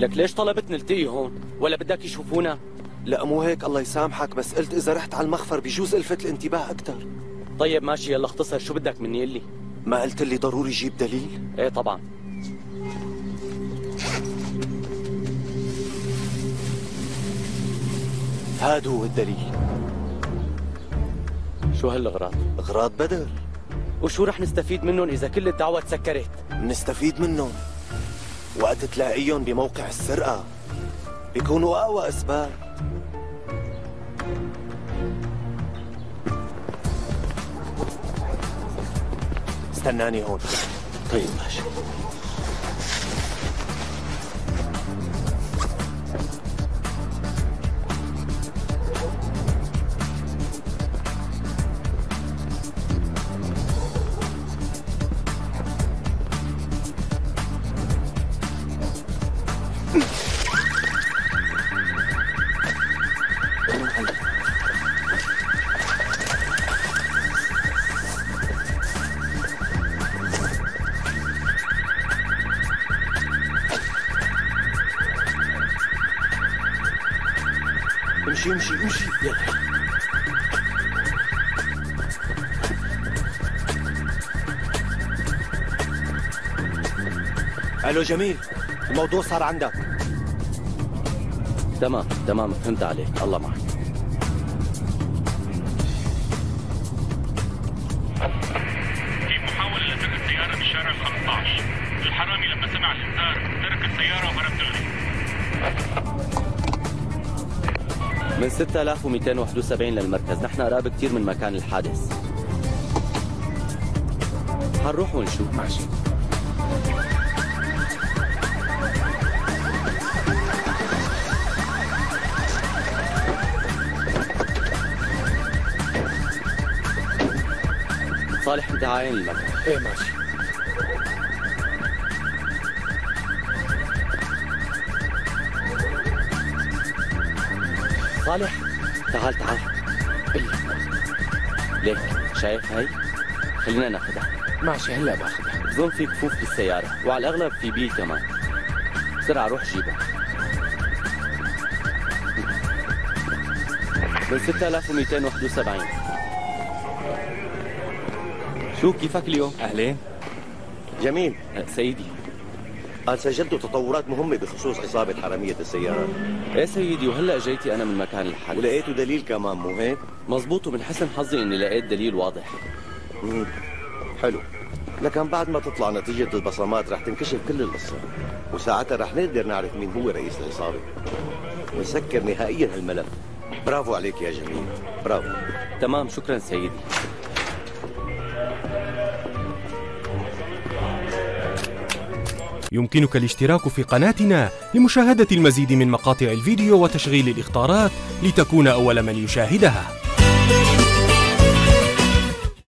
لك ليش طلبت نلتقي هون؟ ولا بدك يشوفونا؟ لا مو هيك الله يسامحك بس قلت إذا رحت على المخفر بيجوز ألفت الانتباه أكثر طيب ماشي يلا اختصر شو بدك مني؟ قلي ما قلت لي ضروري جيب دليل؟ إيه طبعا. هاد هو الدليل. شو هالاغراض اغراض بدر. وشو رح نستفيد منهم إذا كل الدعوة تسكرت نستفيد منهم. وقت تلاقيهم بموقع السرقة. بيكونوا أقوى أسباب استناني هون. طيب ماشي. امشي امشي امشي. يلا ألو جميل. الموضوع صار عندك. تمام تمام. فهمت عليك. الله معك. في محاولة لسرقة السيارة بالشارع ال 15 الحرامي لما سمع الإنذار ترك السيارة من 6271 للمركز. نحن قراب كثير من مكان الحادث. حنروح ونشوف. ماشي. صالح انت عاين المكان إيه ماشي. صالح تعال تعال. لي. ليك شايف هاي؟ خلينا ناخذها ماشي هلا باخذها بظن في كفوف بالسيارة وعلى الأغلب في بيل كمان. بسرعة روح جيبها. من 6271 شو كيفك اليوم؟ أهلين. جميل. سيدي. قال سجلت تطورات مهمة بخصوص عصابة حرامية السيارات إيه سيدي وهلا جيتي أنا من مكان الحدث ولقيتوا دليل كمان مو هيك؟ مزبوط ومن حسن حظي إني لقيت دليل واضح. مم. حلو. لكن بعد ما تطلع نتيجة البصمات رح تنكشف كل القصة. وساعتها رح نقدر نعرف مين هو رئيس العصابة. ونسكر نهائيا هالملف. برافو عليك يا جميل. برافو. تمام شكرا سيدي. يمكنك الاشتراك في قناتنا لمشاهدة المزيد من مقاطع الفيديو وتشغيل الإخطارات لتكون أول من يشاهدها.